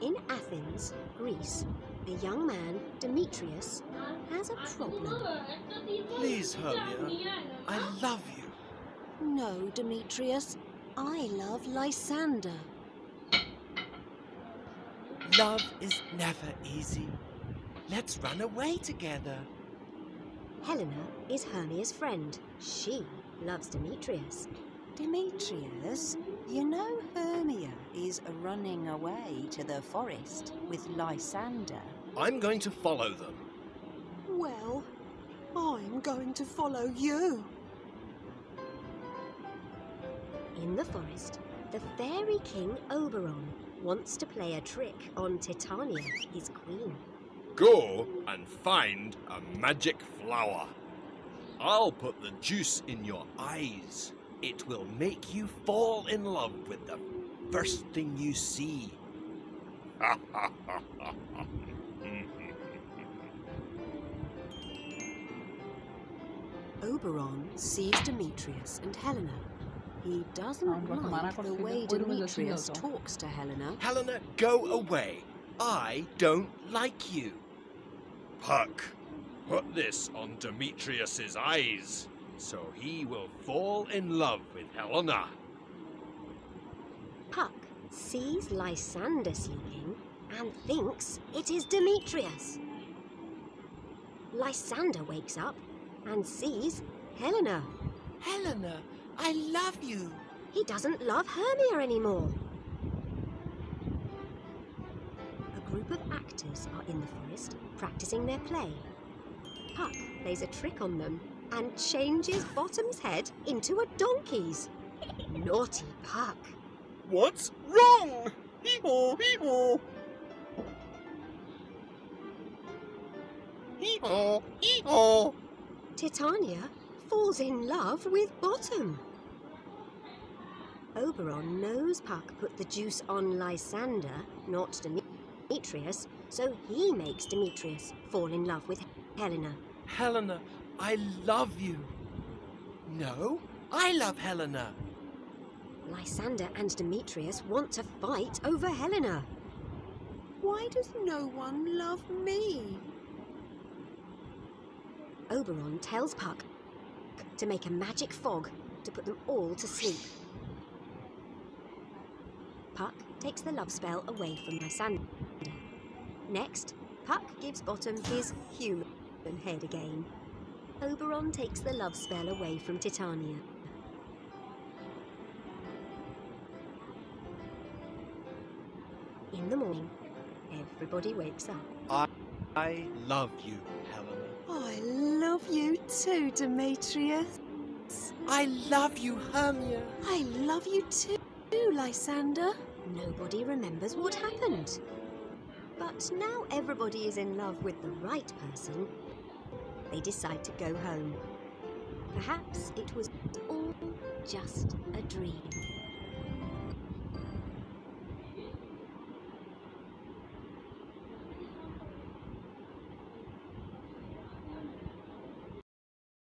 In Athens, Greece, a young man, Demetrius, has a problem. Please, Hermia, I love you. No, Demetrius, I love Lysander. Love is never easy. Let's run away together. Helena is Hermia's friend. She loves Demetrius. Demetrius, you know Hermia is running away to the forest with Lysander. I'm going to follow them. Well, I'm going to follow you. In the forest, the fairy king Oberon wants to play a trick on Titania, his queen. Go and find a magic flower. I'll put the juice in your eyes. It will make you fall in love with the first thing you see. Oberon sees Demetrius and Helena. He doesn't I'm going to like the way Cortez, Oberon is Demetrius talks to Helena. Helena, go away. I don't like you. Puck, put this on Demetrius's eyes, so he will fall in love with Helena. Puck sees Lysander sleeping and thinks it is Demetrius. Lysander wakes up and sees Helena. Helena, I love you. He doesn't love Hermia anymore. A group of actors are in the forest practicing their play. Puck plays a trick on them and changes Bottom's head into a donkey's. Naughty Puck. What's wrong? Hee-haw, hee-haw. Hee-haw, hee-haw. Titania falls in love with Bottom. Oberon knows Puck put the juice on Lysander, not Demetrius, so he makes Demetrius fall in love with Helena. Helena, I love you. No, I love Helena. Lysander and Demetrius want to fight over Helena. Why does no one love me? Oberon tells Puck to make a magic fog to put them all to sleep. Puck takes the love spell away from Lysander. Next, Puck gives Bottom his human head again. Oberon takes the love spell away from Titania. In the morning, everybody wakes up. I love you, Helena. Oh, I love you too, Demetrius. I love you, Hermia. I love you too, Lysander. Nobody remembers what happened. But now everybody is in love with the right person, they decide to go home. Perhaps it was all just a dream.